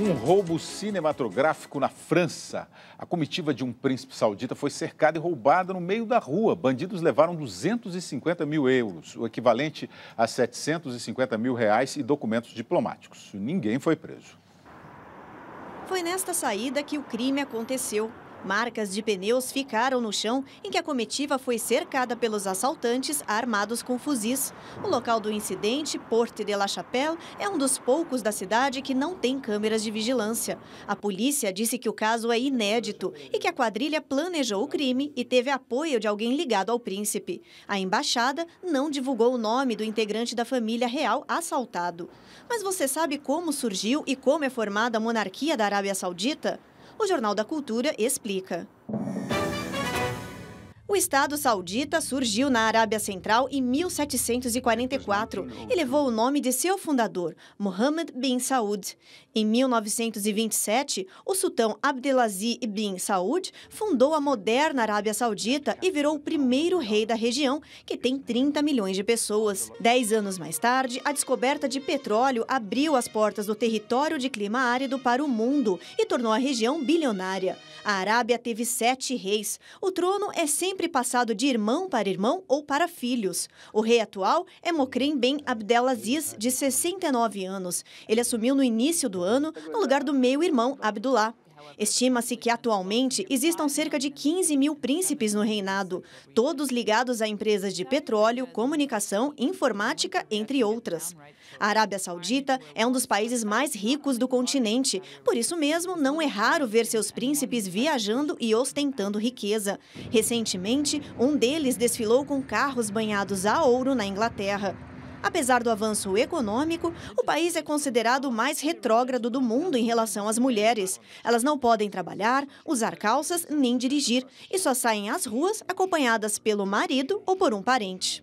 Um roubo cinematográfico na França. A comitiva de um príncipe saudita foi cercada e roubada no meio da rua. Bandidos levaram 250 mil euros, o equivalente a 750 mil reais e documentos diplomáticos. Ninguém foi preso. Foi nesta saída que o crime aconteceu. Marcas de pneus ficaram no chão em que a comitiva foi cercada pelos assaltantes armados com fuzis. O local do incidente, Porte de la Chapelle, é um dos poucos da cidade que não tem câmeras de vigilância. A polícia disse que o caso é inédito e que a quadrilha planejou o crime e teve apoio de alguém ligado ao príncipe. A embaixada não divulgou o nome do integrante da família real assaltado. Mas você sabe como surgiu e como é formada a monarquia da Arábia Saudita? O Jornal da Cultura explica. O Estado saudita surgiu na Arábia Central em 1744 e levou o nome de seu fundador, Mohammed bin Saud. Em 1927, o sultão Abdelaziz bin Saud fundou a moderna Arábia Saudita e virou o primeiro rei da região, que tem 30 milhões de pessoas. Dez anos mais tarde, a descoberta de petróleo abriu as portas do território de clima árido para o mundo e tornou a região bilionária. A Arábia teve sete reis. O trono é sempre passado de irmão para irmão ou para filhos. O rei atual é Mokrem Ben Abdelaziz, de 69 anos. Ele assumiu no início do ano, no lugar do meio-irmão Abdullah. Estima-se que atualmente existam cerca de 15 mil príncipes no reinado, todos ligados a empresas de petróleo, comunicação, informática, entre outras. A Arábia Saudita é um dos países mais ricos do continente, por isso mesmo não é raro ver seus príncipes viajando e ostentando riqueza. Recentemente, um deles desfilou com carros banhados a ouro na Inglaterra. Apesar do avanço econômico, o país é considerado o mais retrógrado do mundo em relação às mulheres. Elas não podem trabalhar, usar calças nem dirigir e só saem às ruas acompanhadas pelo marido ou por um parente.